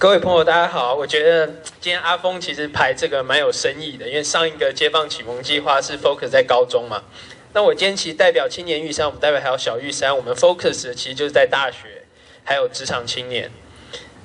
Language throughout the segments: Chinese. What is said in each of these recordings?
各位朋友，大家好。我觉得今天阿峰其实排这个蛮有深意的，因为上一个街坊启蒙计划是 focus 在高中嘛。那我今天其实代表青年玉山，我们代表还有小玉山，我们 focus 的其实就是在大学还有职场青年。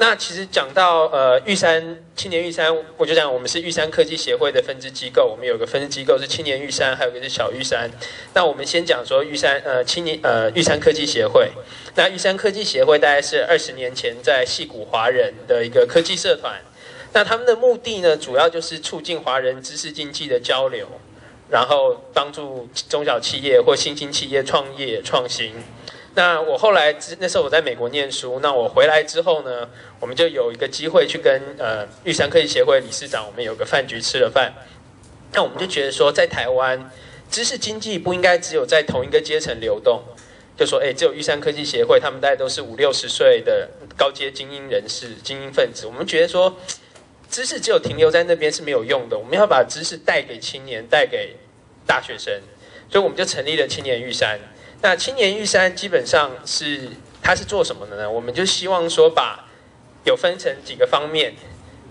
那其实讲到呃玉山青年玉山，我就讲我们是玉山科技协会的分支机构，我们有个分支机构是青年玉山，还有一个是小玉山。那我们先讲说玉山呃青年呃玉山科技协会。那玉山科技协会大概是二十年前在戏谷华人的一个科技社团。那他们的目的呢，主要就是促进华人知识经济的交流，然后帮助中小企业或新兴企业创业创新。那我后来那时候我在美国念书，那我回来之后呢，我们就有一个机会去跟呃玉山科技协会理事长，我们有个饭局吃了饭。那我们就觉得说，在台湾，知识经济不应该只有在同一个阶层流动，就说哎，只有玉山科技协会，他们大概都是五六十岁的高阶精英人士、精英分子。我们觉得说，知识只有停留在那边是没有用的，我们要把知识带给青年，带给大学生，所以我们就成立了青年玉山。那青年玉山基本上是它是做什么的呢？我们就希望说把有分成几个方面。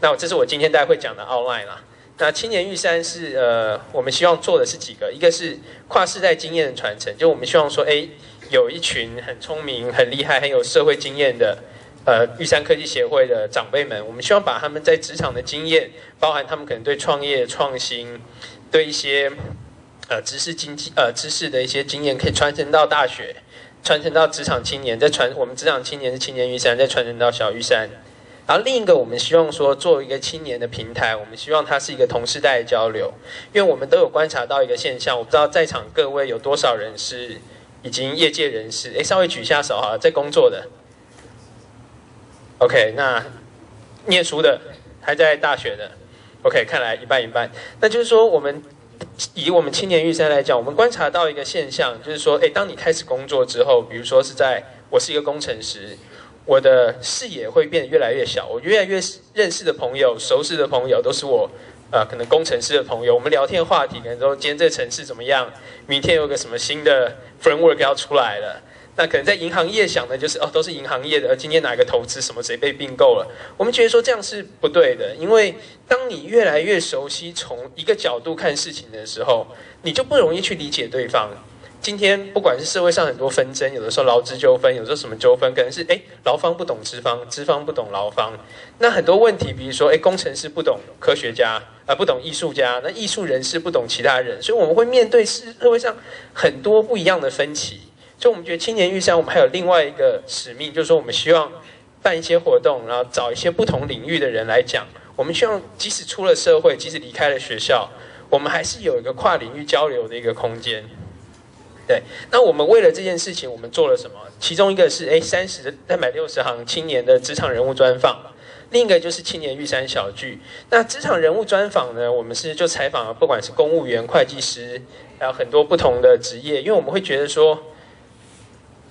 那这是我今天大会讲的 outline 啦。那青年玉山是呃，我们希望做的是几个，一个是跨世代经验的传承，就我们希望说，哎，有一群很聪明、很厉害、很有社会经验的呃玉山科技协会的长辈们，我们希望把他们在职场的经验，包含他们可能对创业创新，对一些。呃，知识经济呃，知识的一些经验可以传承到大学，传承到职场青年，再传我们职场青年是青年玉山，再传承到小玉山。然后另一个，我们希望说做一个青年的平台，我们希望它是一个同世代的交流，因为我们都有观察到一个现象，我不知道在场各位有多少人是已经业界人士，哎，稍微举一下手哈，在工作的。OK，那念书的还在大学的，OK，看来一半一半，那就是说我们。以我们青年玉山来讲，我们观察到一个现象，就是说，哎，当你开始工作之后，比如说是在我是一个工程师，我的视野会变得越来越小，我越来越认识的朋友、熟识的朋友都是我，呃，可能工程师的朋友，我们聊天话题可能说今天这城市怎么样，明天有个什么新的 framework 要出来了。那可能在银行业想的就是哦，都是银行业的，今天哪个投资什么谁被并购了？我们觉得说这样是不对的，因为当你越来越熟悉从一个角度看事情的时候，你就不容易去理解对方。今天不管是社会上很多纷争，有的时候劳资纠纷，有时候什么纠纷，可能是哎劳方不懂资方，资方不懂劳方。那很多问题，比如说哎工程师不懂科学家，啊不懂艺术家，那艺术人士不懂其他人，所以我们会面对是社会上很多不一样的分歧。所以，我们觉得青年玉山，我们还有另外一个使命，就是说，我们希望办一些活动，然后找一些不同领域的人来讲。我们希望，即使出了社会，即使离开了学校，我们还是有一个跨领域交流的一个空间。对，那我们为了这件事情，我们做了什么？其中一个是，哎，三十三百六十行青年的职场人物专访；另一个就是青年玉山小聚。那职场人物专访呢，我们是就采访了，不管是公务员、会计师，还有很多不同的职业，因为我们会觉得说。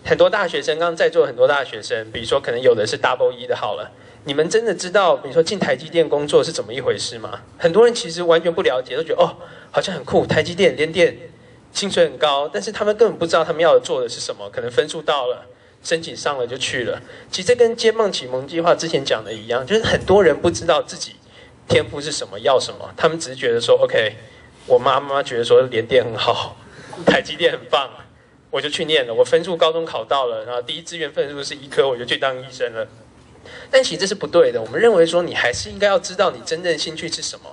很多大学生，刚刚在座很多大学生，比如说可能有的是 double E 的，好了，你们真的知道，比如说进台积电工作是怎么一回事吗？很多人其实完全不了解，都觉得哦，好像很酷，台积电、联电薪水很高，但是他们根本不知道他们要做的是什么，可能分数到了，申请上了就去了。其实这跟接棒启蒙计划之前讲的一样，就是很多人不知道自己天赋是什么，要什么，他们只是觉得说，OK，我妈妈觉得说联电很好，台积电很棒。我就去念了，我分数高中考到了，然后第一志愿分数是医科，我就去当医生了。但其实这是不对的，我们认为说你还是应该要知道你真正兴趣是什么。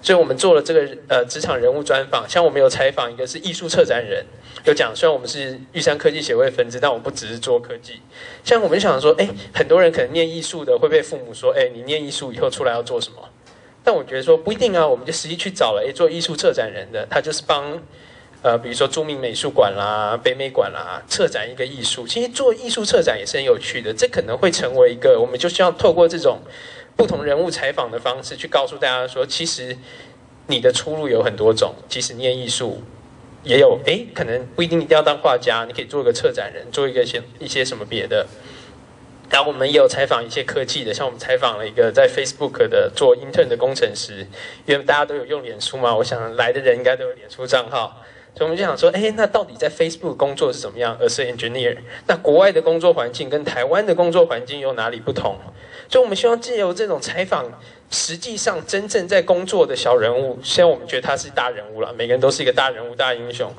所以我们做了这个呃职场人物专访，像我们有采访一个是艺术策展人，有讲虽然我们是玉山科技协会分支，但我不只是做科技。像我们想说，哎，很多人可能念艺术的会被父母说，哎，你念艺术以后出来要做什么？但我觉得说不一定啊，我们就实际去找了，哎，做艺术策展人的，他就是帮。呃，比如说著名美术馆啦、北美馆啦，策展一个艺术，其实做艺术策展也是很有趣的。这可能会成为一个，我们就希望透过这种不同人物采访的方式，去告诉大家说，其实你的出路有很多种。即使念艺术，也有哎，可能不一定一定要当画家，你可以做一个策展人，做一个些一些什么别的。然后我们也有采访一些科技的，像我们采访了一个在 Facebook 的做 intern 的工程师，因为大家都有用脸书嘛，我想来的人应该都有脸书账号。所以我们就想说，哎，那到底在 Facebook 工作是怎么样而是 engineer，那国外的工作环境跟台湾的工作环境有哪里不同？所以我们希望借由这种采访，实际上真正在工作的小人物，虽然我们觉得他是大人物了，每个人都是一个大人物、大英雄，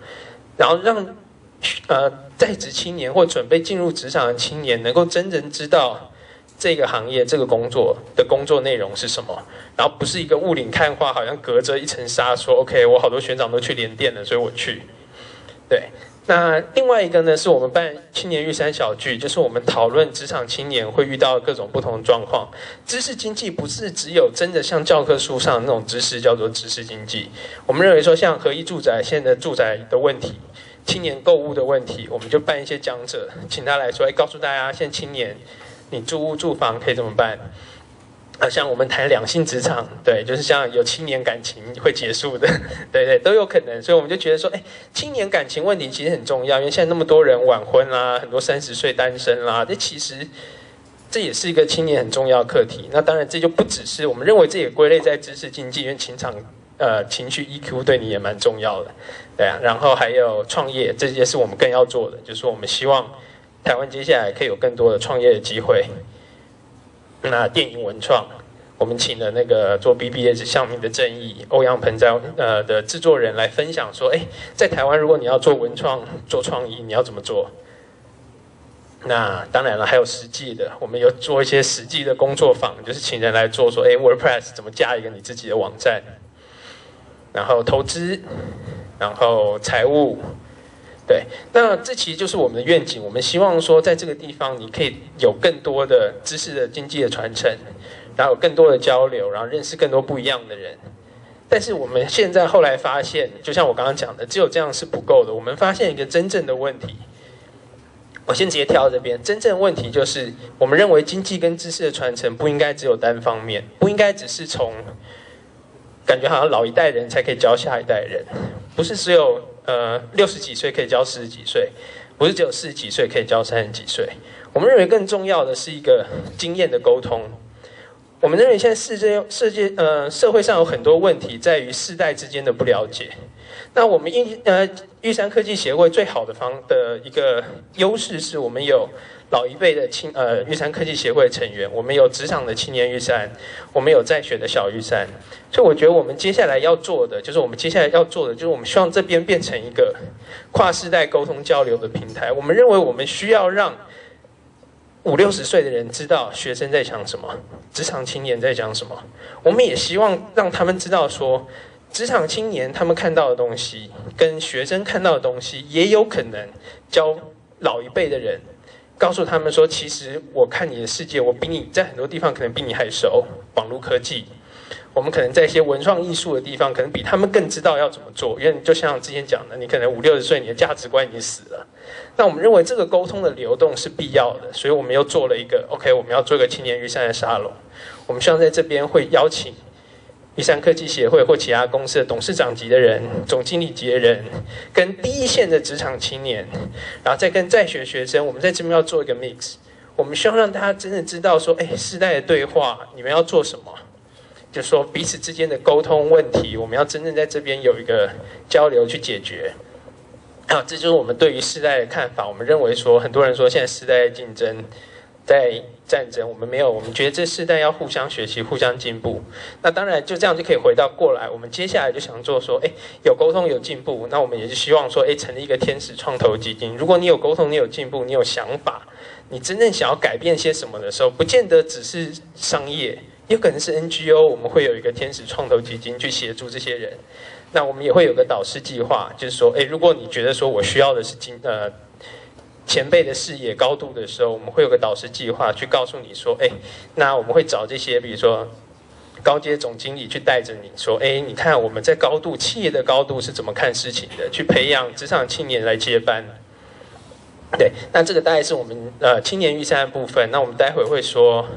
然后让呃在职青年或准备进入职场的青年，能够真正知道。这个行业这个工作的工作内容是什么？然后不是一个雾里看花，好像隔着一层纱说 OK，我好多学长都去连电了，所以我去。对，那另外一个呢，是我们办青年玉山小聚，就是我们讨论职场青年会遇到各种不同的状况。知识经济不是只有真的像教科书上那种知识叫做知识经济。我们认为说，像合一住宅现在住宅的问题，青年购物的问题，我们就办一些讲者，请他来说，哎，告诉大家现在青年。你住屋住房可以怎么办？啊，像我们谈两性职场，对，就是像有青年感情会结束的，对对，都有可能。所以我们就觉得说，哎，青年感情问题其实很重要，因为现在那么多人晚婚啦，很多三十岁单身啦，这其实这也是一个青年很重要课题。那当然，这就不只是我们认为这也归类在知识经济，因为情场呃情绪 EQ 对你也蛮重要的，对啊。然后还有创业，这些是我们更要做的，就是我们希望。台湾接下来可以有更多的创业的机会。那电影文创，我们请了那个做 BBS 项目的正义欧阳鹏在呃的制作人来分享说，哎，在台湾如果你要做文创做创意，你要怎么做？那当然了，还有实际的，我们有做一些实际的工作坊，就是请人来做说，哎，WordPress 怎么加一个你自己的网站？然后投资，然后财务。对，那这其实就是我们的愿景。我们希望说，在这个地方，你可以有更多的知识的经济的传承，然后有更多的交流，然后认识更多不一样的人。但是我们现在后来发现，就像我刚刚讲的，只有这样是不够的。我们发现一个真正的问题，我先直接跳到这边。真正问题就是，我们认为经济跟知识的传承不应该只有单方面，不应该只是从感觉好像老一代人才可以教下一代人，不是只有。呃，六十几岁可以教四十几岁，不是只有四十几岁可以教三十几岁。我们认为更重要的是一个经验的沟通。我们认为现在世界世界呃社会上有很多问题在于世代之间的不了解。那我们玉呃玉山科技协会最好的方的一个优势是我们有。老一辈的青呃玉山科技协会成员，我们有职场的青年玉山，我们有在学的小玉山，所以我觉得我们接下来要做的，就是我们接下来要做的，就是我们希望这边变成一个跨世代沟通交流的平台。我们认为我们需要让五六十岁的人知道学生在讲什么，职场青年在讲什么。我们也希望让他们知道说，职场青年他们看到的东西，跟学生看到的东西，也有可能教老一辈的人。告诉他们说，其实我看你的世界，我比你在很多地方可能比你还熟。网络科技，我们可能在一些文创艺术的地方，可能比他们更知道要怎么做。因为就像之前讲的，你可能五六十岁，你的价值观已经死了。那我们认为这个沟通的流动是必要的，所以我们又做了一个 OK，我们要做一个青年玉山的沙龙。我们希望在这边会邀请。玉山科技协会或其他公司的董事长级的人、总经理级的人，跟第一线的职场青年，然后再跟在学学生，我们在这边要做一个 mix。我们希望让大家真的知道说，哎，世代的对话，你们要做什么？就说彼此之间的沟通问题，我们要真正在这边有一个交流去解决。啊，这就是我们对于世代的看法。我们认为说，很多人说现在世代竞争。在战争，我们没有，我们觉得这世代要互相学习、互相进步。那当然，就这样就可以回到过来。我们接下来就想做说，哎，有沟通、有进步。那我们也是希望说，哎，成立一个天使创投基金。如果你有沟通、你有进步、你有想法，你真正想要改变些什么的时候，不见得只是商业，有可能是 NGO。我们会有一个天使创投基金去协助这些人。那我们也会有个导师计划，就是说，哎，如果你觉得说我需要的是金，呃。前辈的视野高度的时候，我们会有个导师计划去告诉你说，哎，那我们会找这些，比如说高阶总经理去带着你说，哎，你看我们在高度企业的高度是怎么看事情的，去培养职场青年来接班。对，那这个大概是我们呃青年预算的部分。那我们待会会说。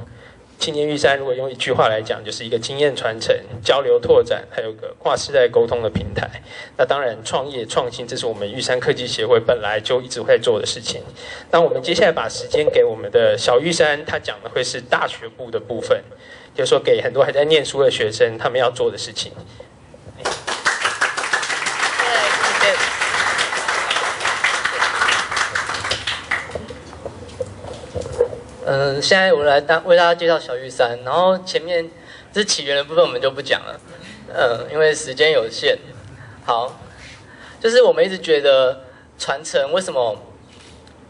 青年玉山，如果用一句话来讲，就是一个经验传承、交流拓展，还有个跨世代沟通的平台。那当然，创业创新，这是我们玉山科技协会本来就一直会做的事情。那我们接下来把时间给我们的小玉山，他讲的会是大学部的部分，就是说给很多还在念书的学生他们要做的事情。嗯，现在我来大为大家介绍小玉山，然后前面这起源的部分我们就不讲了，嗯，因为时间有限。好，就是我们一直觉得传承为什么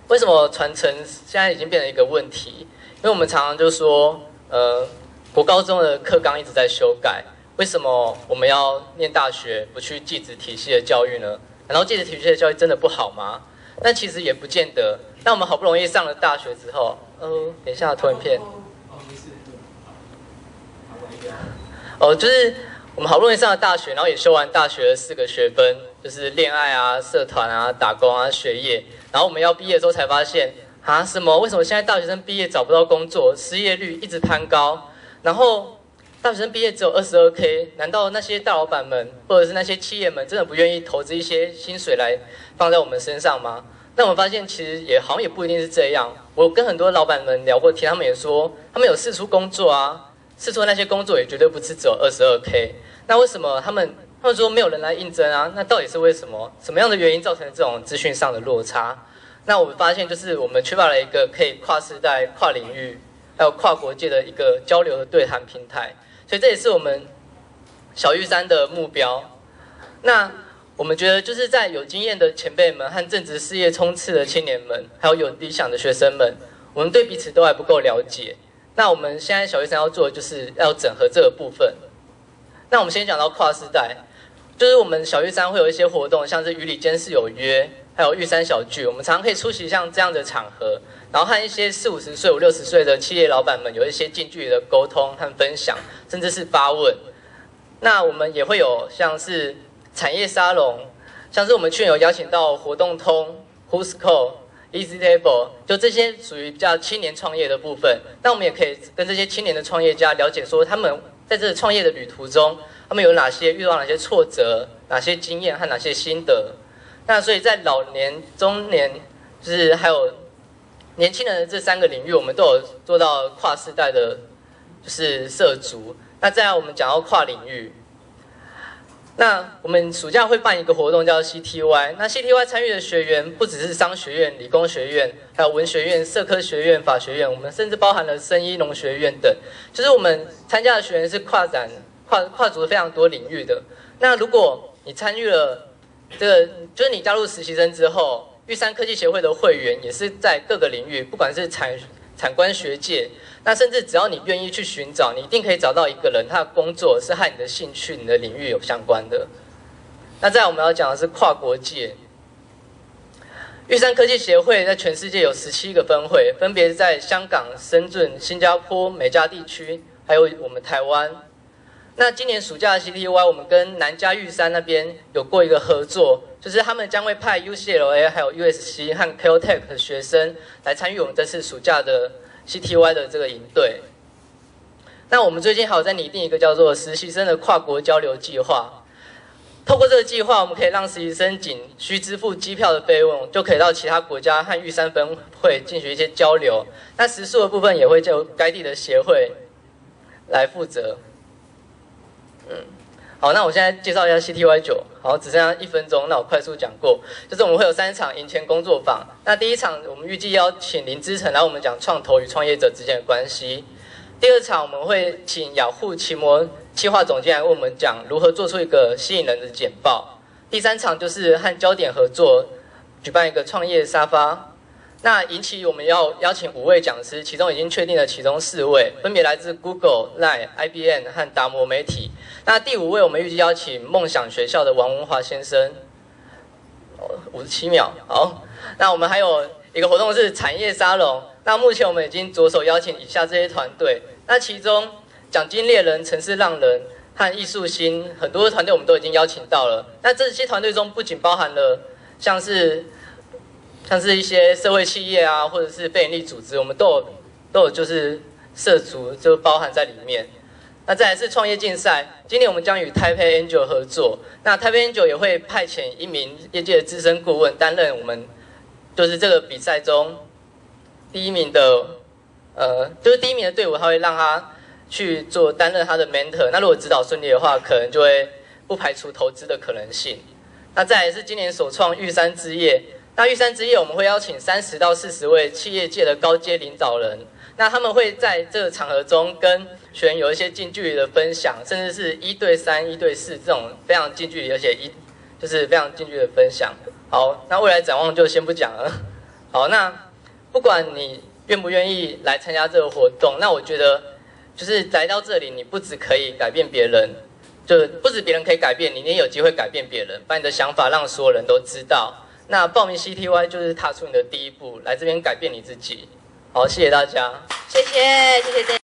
为什么传承现在已经变成一个问题？因为我们常常就说，呃，国高中的课纲一直在修改，为什么我们要念大学不去继子体系的教育呢？难道继子体系的教育真的不好吗？但其实也不见得。那我们好不容易上了大学之后，哦，等一下投影片。哦，就是我们好不容易上了大学，然后也修完大学的四个学分，就是恋爱啊、社团啊、打工啊、学业。然后我们要毕业之后才发现，啊，什么？为什么现在大学生毕业找不到工作，失业率一直攀高？然后大学生毕业只有二十二 k，难道那些大老板们或者是那些企业们真的不愿意投资一些薪水来放在我们身上吗？那我发现其实也好像也不一定是这样。我跟很多老板们聊过天，他们也说他们有试出工作啊，试出那些工作也绝对不是只有二十二 k。那为什么他们他们说没有人来应征啊？那到底是为什么？什么样的原因造成这种资讯上的落差？那我们发现就是我们缺乏了一个可以跨世代、跨领域还有跨国界的一个交流的对谈平台。所以这也是我们小玉山的目标。那。我们觉得就是在有经验的前辈们和正值事业冲刺的青年们，还有有理想的学生们，我们对彼此都还不够了解。那我们现在小玉山要做的就是要整合这个部分。那我们先讲到跨世代，就是我们小玉山会有一些活动，像是与里监事有约，还有玉山小聚，我们常常可以出席像这样的场合，然后和一些四五十岁、五六十岁的企业老板们有一些近距离的沟通和分享，甚至是发问。那我们也会有像是。产业沙龙，像是我们去年有邀请到活动通、Who'sco、EasyTable，就这些属于比较青年创业的部分。那我们也可以跟这些青年的创业家了解，说他们在这创业的旅途中，他们有哪些遇到哪些挫折、哪些经验和哪些心得。那所以在老年、中年，就是还有年轻人的这三个领域，我们都有做到跨世代的，就是涉足。那再来，我们讲到跨领域。那我们暑假会办一个活动，叫 CTY。那 CTY 参与的学员不只是商学院、理工学院，还有文学院、社科学院、法学院，我们甚至包含了生医、农学院等。就是我们参加的学员是跨展、跨跨足非常多领域的。那如果你参与了这个，就是你加入实习生之后，玉山科技协会的会员也是在各个领域，不管是产产官学界。那甚至只要你愿意去寻找，你一定可以找到一个人，他的工作是和你的兴趣、你的领域有相关的。那再我们要讲的是跨国界，玉山科技协会在全世界有十七个分会，分别在香港、深圳、新加坡、美加地区，还有我们台湾。那今年暑假的 CTY，我们跟南加玉山那边有过一个合作，就是他们将会派 UCLA 还有 USC 和 Caltech 的学生来参与我们这次暑假的。CTY 的这个营队，那我们最近还有在拟定一个叫做实习生的跨国交流计划。透过这个计划，我们可以让实习生仅需支付机票的费用，就可以到其他国家和玉山分会进行一些交流。那食宿的部分也会就该地的协会来负责。嗯。好，那我现在介绍一下 CTY 九。好，只剩下一分钟，那我快速讲过。就是我们会有三场赢钱工作坊。那第一场，我们预计邀请林之诚来我们讲创投与创业者之间的关系。第二场，我们会请雅虎奇摩企划总监来为我们讲如何做出一个吸引人的简报。第三场就是和焦点合作，举办一个创业沙发。那引起我们要邀请五位讲师，其中已经确定了其中四位，分别来自 Google、Line、IBM 和达摩媒体。那第五位，我们预计邀请梦想学校的王文华先生。五十七秒，好。那我们还有一个活动是产业沙龙。那目前我们已经着手邀请以下这些团队。那其中奖金猎人、城市浪人和艺术星很多的团队我们都已经邀请到了。那这些团队中不仅包含了像是。像是一些社会企业啊，或者是非营利组织，我们都有都有就是涉足，就包含在里面。那再来是创业竞赛，今年我们将与 Taipei Angel 合作，那 Taipei Angel 也会派遣一名业界的资深顾问担任我们，就是这个比赛中第一名的，呃，就是第一名的队伍，他会让他去做担任他的 mentor。那如果指导顺利的话，可能就会不排除投资的可能性。那再来是今年首创玉山之夜。那玉山之夜我们会邀请三十到四十位企业界的高阶领导人，那他们会在这个场合中跟学员有一些近距离的分享，甚至是一对三、一对四这种非常近距离，而且一就是非常近距离的分享。好，那未来展望就先不讲了。好，那不管你愿不愿意来参加这个活动，那我觉得就是来到这里，你不只可以改变别人，就不止别人可以改变你，你也有机会改变别人，把你的想法让所有人都知道。那报名 CTY 就是踏出你的第一步，来这边改变你自己。好，谢谢大家。谢谢，谢谢 J。